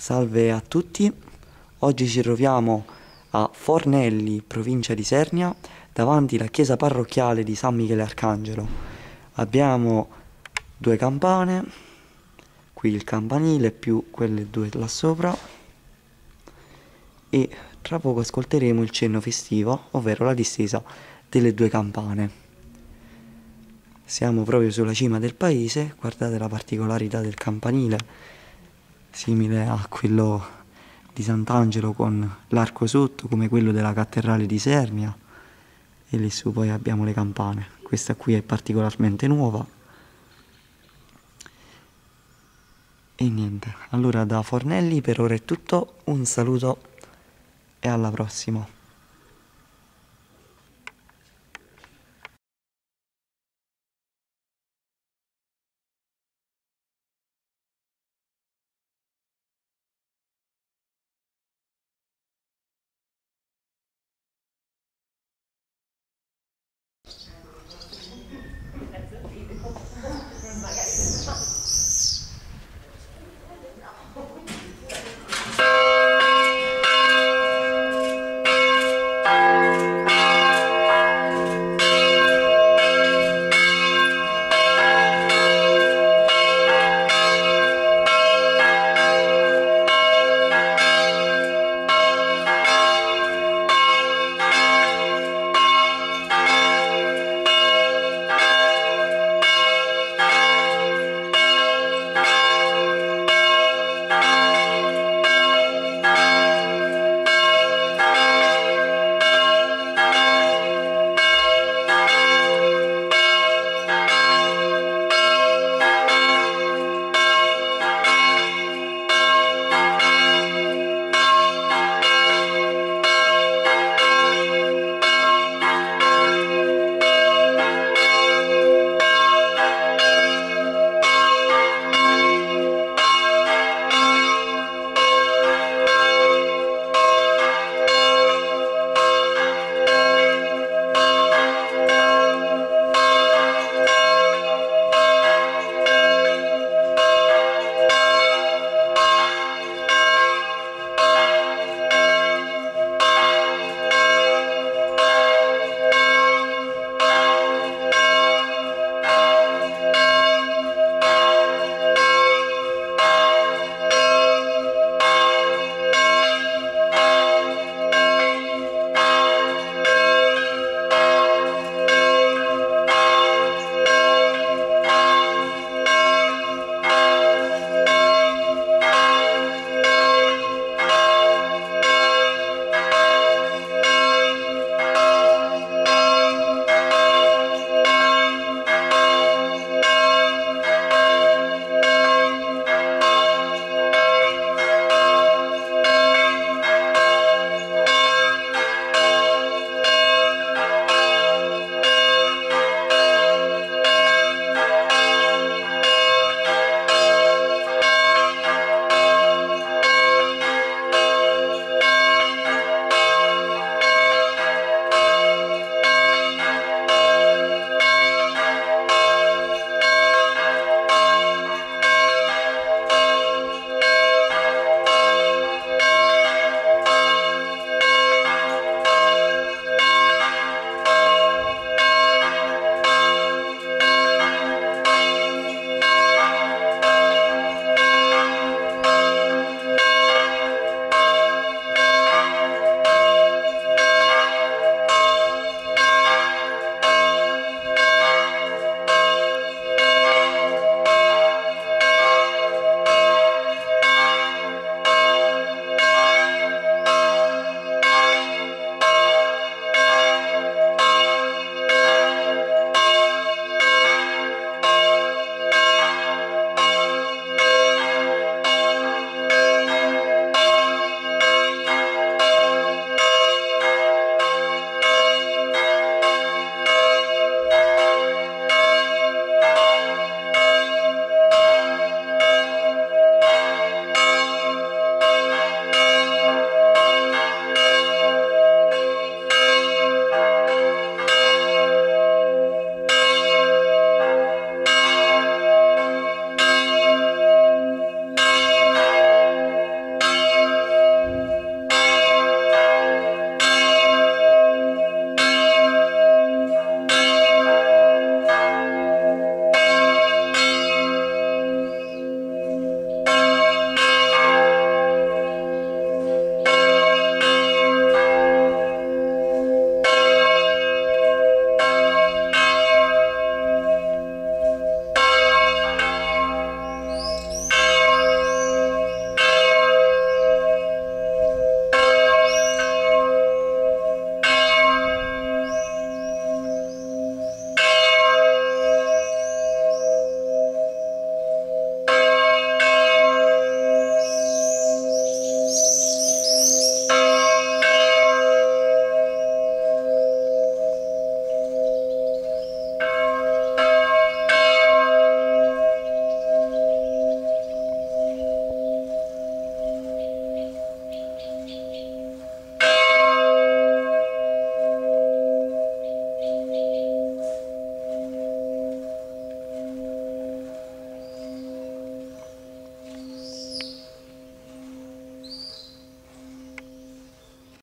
Salve a tutti, oggi ci troviamo a Fornelli, provincia di Sernia, davanti alla chiesa parrocchiale di San Michele Arcangelo. Abbiamo due campane, qui il campanile più quelle due là sopra e tra poco ascolteremo il cenno festivo, ovvero la distesa delle due campane. Siamo proprio sulla cima del paese, guardate la particolarità del campanile, simile a quello di Sant'Angelo con l'arco sotto come quello della cattedrale di Sernia e lì su poi abbiamo le campane. Questa qui è particolarmente nuova. E niente, allora da Fornelli per ora è tutto, un saluto e alla prossima.